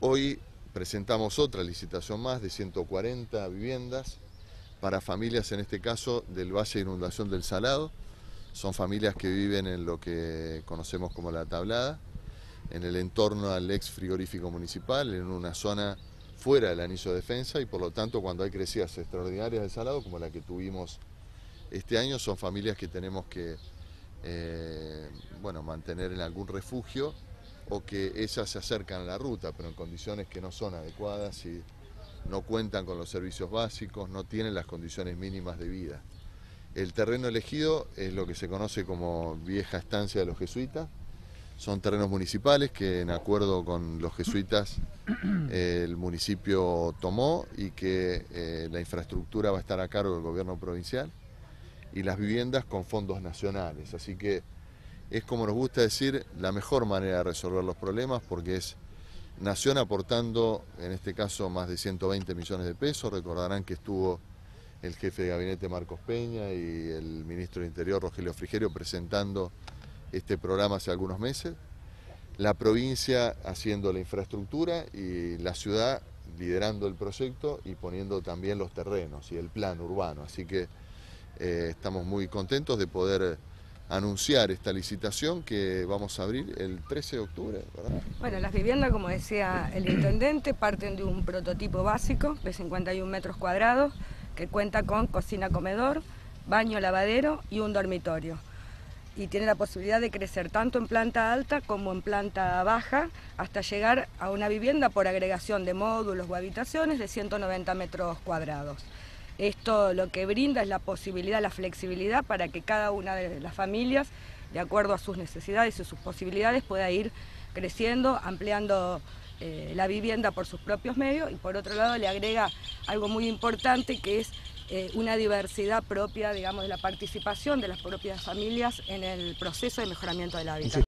Hoy presentamos otra licitación más de 140 viviendas para familias, en este caso, del Valle de Inundación del Salado. Son familias que viven en lo que conocemos como la tablada, en el entorno al ex frigorífico municipal, en una zona fuera del anillo de defensa y por lo tanto cuando hay crecidas extraordinarias del salado como la que tuvimos este año son familias que tenemos que eh, bueno, mantener en algún refugio o que ellas se acercan a la ruta, pero en condiciones que no son adecuadas y no cuentan con los servicios básicos, no tienen las condiciones mínimas de vida. El terreno elegido es lo que se conoce como vieja estancia de los jesuitas. Son terrenos municipales que en acuerdo con los jesuitas el municipio tomó y que eh, la infraestructura va a estar a cargo del gobierno provincial y las viviendas con fondos nacionales. Así que es como nos gusta decir la mejor manera de resolver los problemas porque es Nación aportando, en este caso, más de 120 millones de pesos. Recordarán que estuvo el jefe de gabinete Marcos Peña y el ministro del Interior Rogelio Frigerio presentando este programa hace algunos meses. La provincia haciendo la infraestructura y la ciudad liderando el proyecto y poniendo también los terrenos y el plan urbano. Así que eh, estamos muy contentos de poder anunciar esta licitación que vamos a abrir el 13 de octubre. Bueno, las viviendas, como decía el intendente, parten de un prototipo básico de 51 metros cuadrados que cuenta con cocina-comedor, baño lavadero y un dormitorio. Y tiene la posibilidad de crecer tanto en planta alta como en planta baja hasta llegar a una vivienda por agregación de módulos o habitaciones de 190 metros cuadrados. Esto lo que brinda es la posibilidad, la flexibilidad para que cada una de las familias, de acuerdo a sus necesidades y sus posibilidades, pueda ir creciendo, ampliando eh, la vivienda por sus propios medios y por otro lado le agrega algo muy importante que es eh, una diversidad propia, digamos, de la participación de las propias familias en el proceso de mejoramiento de la vida.